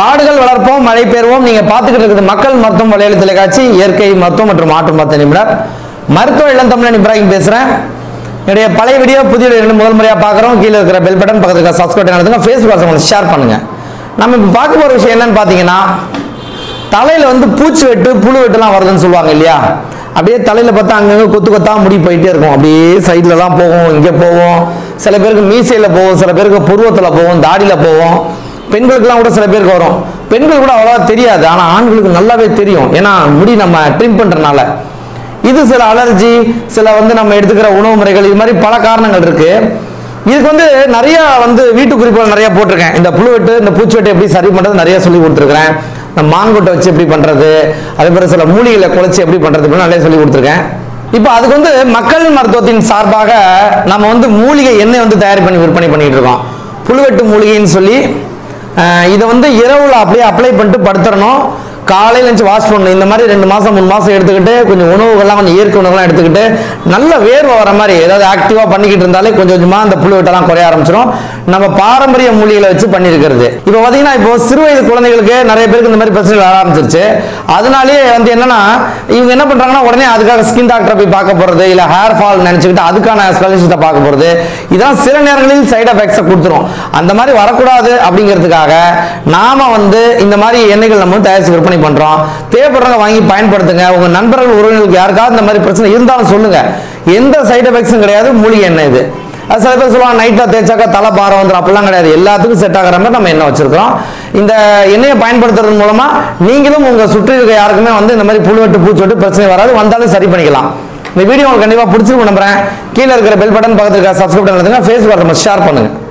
காடுகள் வளர்ப்போம் மழை பெறுவோம். நீங்க பார்த்துக்கிட்டு இருக்குது மக்கள் மருத்துவம் வலையொலி தொலைக்காட்சி இயற்கை மருத்துவம் மற்றும் மாற்று மருத்துவ நிபுணர். மருத்துவ இளம் தமிழன் இப்ராஹிம் பேசுறேன். என்னுடைய பழைய வீடியோ புதிய வீடியோ முதல் முறையா பார்க்குறோம். கீழே இருக்கிற பெல் பட்டன் பக்கத்துல சப்ஸ்கிரைப் நடத்துங்க ஃபேஸ்புக் உங்களுக்கு ஷேர் பண்ணுங்க. நம்ம இப்போ பார்க்க போற விஷயம் என்னன்னு பார்த்தீங்கன்னா தலையில வந்து பூச்சி வெட்டு புழு வெட்டுலாம் வருதுன்னு சொல்லுவாங்க இல்லையா? அப்படியே தலையில பார்த்தா அங்கங்க கொத்து கொத்தா முடி போயிட்டே இருக்கும். அப்படியே சைட்லலாம் போகும் இங்கே போவோம் சில பேருக்கு மீசையில போவோம் சில பேருக்கு புருவத்தில் போவோம் தாடியில போவோம் பெண்களுக்கெல்லாம் கூட சில பேருக்கு வரும். பெண்கள் கூட அவ்வளோவா தெரியாது. ஆனால் ஆண்களுக்கு நல்லாவே தெரியும். ஏன்னா முடி நம்ம ட்ரிம் பண்ணுறனால இது சில அலர்ஜி சில வந்து நம்ம எடுத்துக்கிற உணவு முறைகள் இது மாதிரி பல காரணங்கள் இருக்குது இதுக்கு வந்து நிறைய வந்து வீட்டு குறிப்புகள் நிறைய போட்டிருக்கேன். இந்த புழுவெட்டு இந்த பூச்சுவெட்டு எப்படி சரி பண்ணுறது நிறைய சொல்லி கொடுத்துருக்கேன் இந்த மாங்கொட்டை வச்சு எப்படி பண்ணுறது அதே மாதிரி சில மூலிகளை குழைச்சி எப்படி பண்ணுறது நிறைய சொல்லி கொடுத்துருக்கேன். இப்போ அதுக்கு வந்து மக்கள் மருத்துவத்தின் சார்பாக நம்ம வந்து மூலிகை எண்ணெய் வந்து தயார் பண்ணி விற்பனை பண்ணிட்டு இருக்கோம். புழுவெட்டு மூலிகைன்னு சொல்லி இதை வந்து இரவுல அப்படியே அப்ளை பண்ணிட்டு படுத்துடணும். காலையில எழுந்து வாஷ் பண்ணணும். இந்த மாதிரி ரெண்டு மாசம் மூணு மாசம் எடுத்துக்கிட்டு கொஞ்சம் உணவுகள்லாம் கொஞ்சம் இயற்கை உணவுலாம் எடுத்துக்கிட்டு நல்ல வேர்வை வர மாதிரி ஏதாவது ஆக்டிவா பண்ணிக்கிட்டு இருந்தாலே கொஞ்சம் கொஞ்சமா அந்த புழு வெட்டெல்லாம் குறைய ஆரம்பிச்சிடும் நம்ம பாரம்பரிய மூலிகளை வச்சு பண்ணியிருக்கிறது. இப்போ பார்த்தீங்கன்னா இப்போ சிறு வயது குழந்தைகளுக்கு நிறைய பேருக்கு இந்த மாதிரி பிரச்சனைகள் வர ஆரம்பிச்சிருச்சு. அதனாலேயே வந்து என்னன்னா இவங்க என்ன பண்றாங்கன்னா உடனே அதுக்காக ஸ்கின் டாக்டரை போய் பார்க்க போறது இல்ல ஹேர் ஃபால் நினைச்சுக்கிட்டு அதுக்கான ஸ்பெஷலிஸ்ட்டை பார்க்க போறது. இதெல்லாம் சில நேரங்களில் சைடு எஃபெக்ட்ஸை கொடுத்துரும். அந்த மாதிரி வரக்கூடாது அப்படிங்கிறதுக்காக நாம வந்து இந்த மாதிரி எண்ணெய்கள் நம்ம தயாரித்து விற்பனை விற்பனை பண்றோம். தேவைப்படுறவங்க வாங்கி பயன்படுத்துங்க. உங்க நண்பர்கள் உறவினர்களுக்கு யாருக்காவது இந்த மாதிரி பிரச்சனை இருந்தாலும் சொல்லுங்க. எந்த சைடு எஃபெக்ட்ஸும் கிடையாது. மூலிகை எண்ணெய் இது. அது சில பேர் சொல்லுவாங்க நைட்டில் தேய்ச்சாக்கா தலை பாரம் வந்துடும் அப்படிலாம் கிடையாது. எல்லாத்துக்கும் செட் ஆகிற மாதிரி நம்ம எண்ணெய் வச்சிருக்கிறோம். இந்த எண்ணெயை பயன்படுத்துறது மூலமா நீங்களும் உங்கள் சுற்றி இருக்க யாருக்குமே வந்து இந்த மாதிரி புழுவெட்டு பூச்சொட்டு பிரச்சனை வராது. வந்தாலும் சரி பண்ணிக்கலாம். இந்த வீடியோ உங்களுக்கு கண்டிப்பாக பிடிச்சிருக்கும் நம்புறேன். கீழே இருக்கிற பெல் பட்டன் பக்கத்தில் இருக்க சப்ஸ்கிரைப் பண்ணுறதுங்க ஃபேஸ்புக்கில் நம்ம ஷேர் பண்ணுங்க.